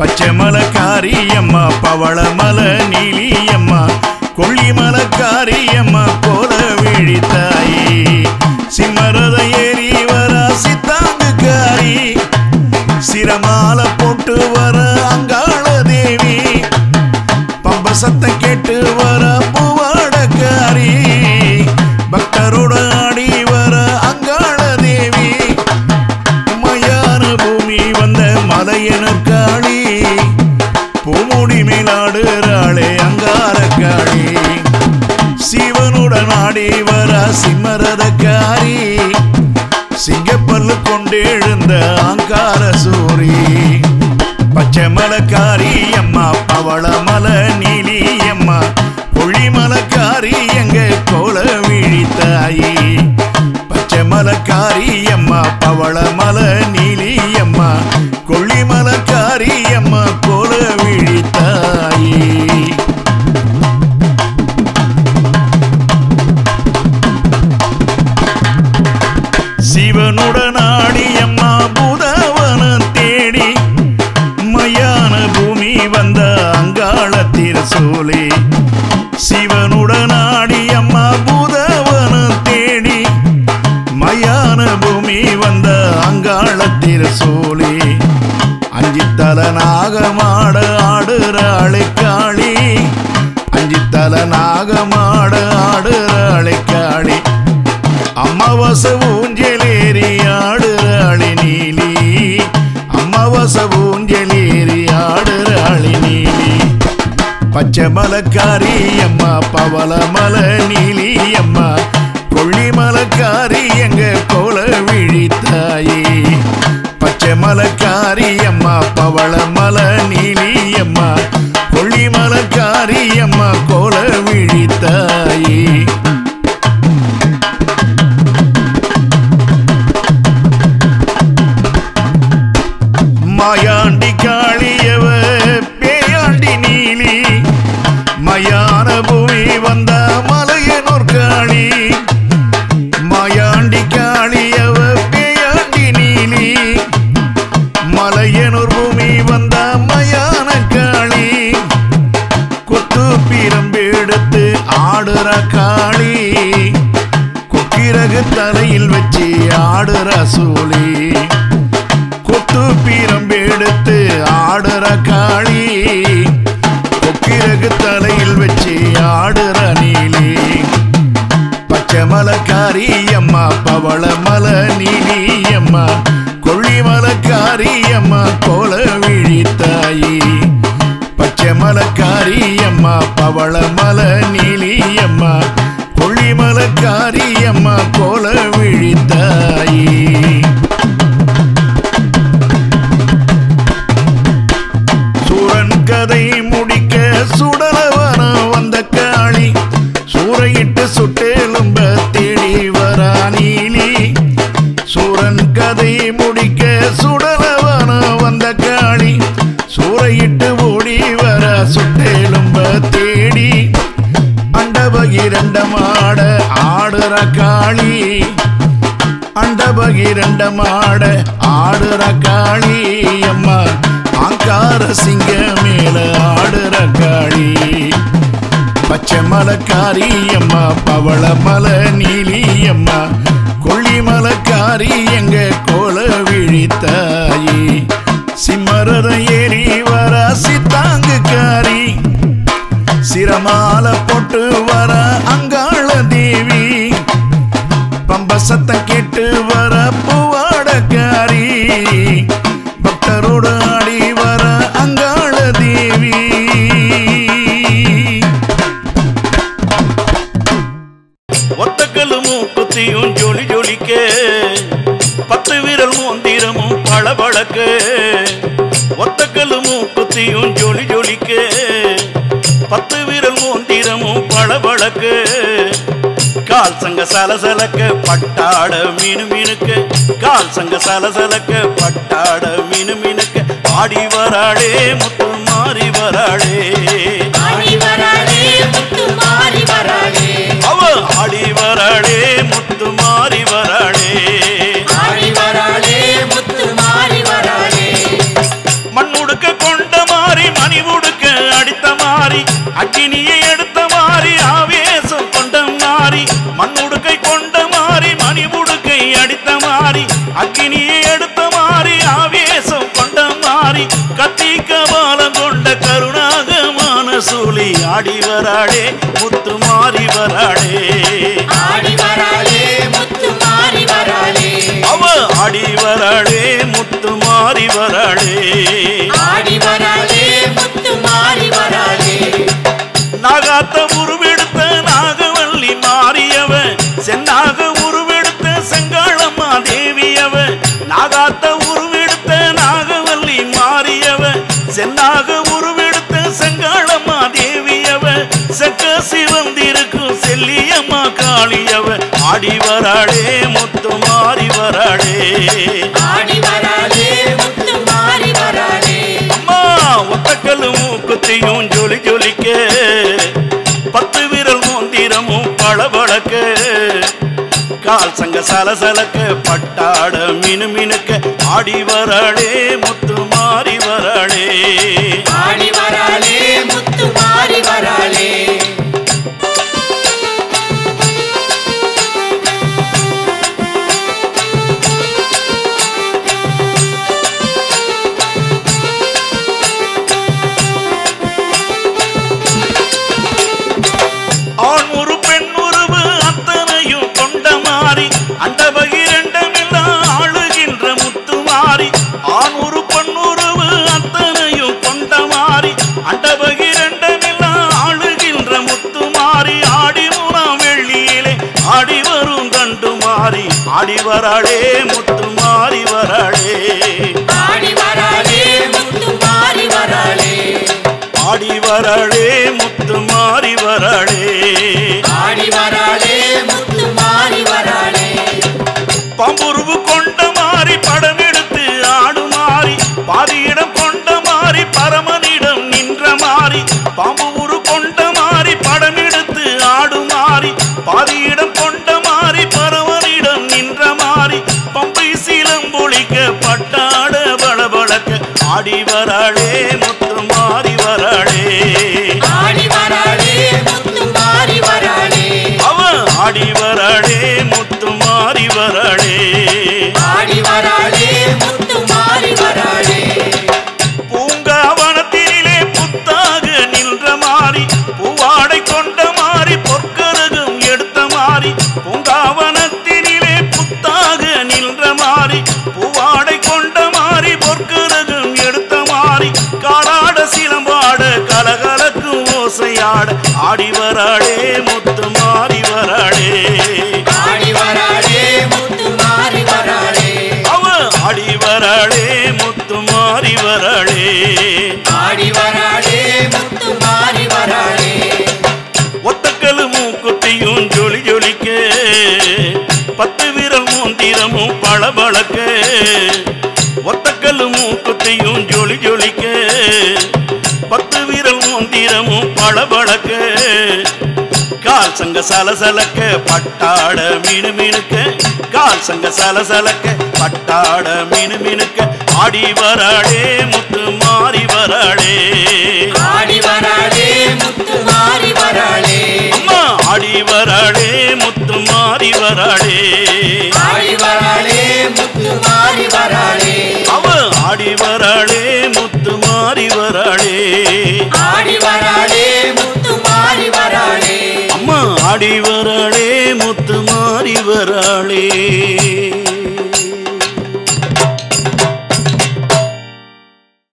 பச்சைமலக்காரி அம்மா பவளமல நீலியம்மா கொல்லிமலக்காரி அம்மா கோல விழித்தாயி சிம்மரத ஏறி வர சித்தாங்குக்காரி சிரமால போட்டு வர அங்காள தேவி பம்பசத்தை கேட்டு வர வர சிம்மரதக்காரி சிங்கப்பல்லு கொண்டெழுந்த அங்கார சூரி. பச்சை மலக்காரி அம்மா பவள மல நீலி அம்மா. புள்ளி மலக்காரி எங்க கோல விழித்தாயி பச்சை மலக்காரி அம்மா பவள சிவனுடன் ஊஞ்சலேறி ஆடுறாளி நீலி. பச்சை மலக்காரி அம்மா பவள மல நீலி அம்மா. கொள்ளி மலக்காரி எங்க கோல விழித்தாயே. பச்சை மலக்காரி அம்மா பவள மல நீலி அம்மா. மாயான பூமி வந்த மலையனோர் காளி மாயாண்டி காளியவ பேயாண்டி நீலி. மலையனூர் பூமி வந்த மயான காளி கொத்து பிரம்பெடுத்து ஆடுற காளி கொக்கிரகு தலையில் வச்சு ஆடுற சூழி. பச்சை மலக்காரி அம்மா பவள மல நீலி அம்மா கொள்ளி மலக்காரி அம்மா கோல விழித்தாயி. பச்சை மலக்காரி அம்மா பவள மல நீலி அம்மா கொள்ளி மலக்காரி அம்மா கோல விழித்தாயி. ஆடுற காளி அண்டபகிரண்டமாட ஆடுற காளி அம்மா ஆங்கார சிங்க மேல ஆடுற காளி பச்சை மலக்காரி அம்மா பவள மல நீலி அம்மா கொள்ளி மலக்காரி எங்க கோல விழித்தாயி. சிம்மரர ஏறி வர சித்தாங்கு காரி சிரமால போட்டு வர அங்க சத்தம் கேட்டு வர பூவாடக்காரி. பக்தரோடு ஆடி வர அங்காள தேவி. ஒத்தக்கல்லு மூக்குத்தியும் ஜொலி ஜொலிக்க. சங்க சலசலக்க பட்டாட மீனு மீனுக்க. கால் சங்க சலசலக்க பட்டாட மீனு மீனுக்க. ஆடி வராளே முத்து மாறி வராளே. அவ ஆடி வராளே முத்து மாறி வராளே. கொண்ட மணி உடுக்க அடித்த மாறி அக்கினியை எடுத்த மாறி ஆவேசம் கொண்ட மாறி கத்தி கபாலம் கொண்ட கருணாகமான சூழி ஆடி வராளே முத்து மாறி வராளே. ஆடி வராளே முத்து மாறி அவ ஆடி வராளே முத்து மாறி வராளே. வராளே ஆடி வராளே முத்து மாறி வராளே. அம்மா ஒத்தக்கல்லு மூக்குத்தியும் ஜொலி ஜொலிக்க. பத்து விரல் மோந்திரமும் பளபளக்க. கால் சங்க சலசலக்க பட்டாட மினு மினுக்க. ஆடி வராளே முத்து மாறி வராளே. ஆடி வராளே முத்து மாறி வராளே. வராளே. ஆடி வராளே முத்து மாறி வராளே ஆடி வராளே முத்து மாறி வராளே அவ ஆடி வராளே முத்து மாறி வராளே வராளே முத்து மாறி வராளே ஆடி வராளே முத்து மாறி வராளே அவ ஆடி வராளே முத்து மாறி வராளே ஆடி வராளே முத்து மாறி வராளே ஒத்தக்கல்லு மூக்குத்தியும் ஜொலி ஜொலிக்க. பத்து விரல் மூந்திரமும் பளபளக்க ஒத்தக்கல்லு மூக்குத்தியும் ஜொலி ஜொலிக்க. மூந்திரமும் பளபளக்க கால் சங்க சலசலக்க பட்டாட மீனு மினுக்க. கால் சங்க சலசலக்க பட்டாட மீனு மினுக்க. ஆடி வராளே முத்து மாறி வராளே ஆடி வராளே முத்து மாறி வராளே அம்மா ஆடி வராளே முத்து மாறி வராளே ஆடி வராளே முத்து மாறி வராளே வராளே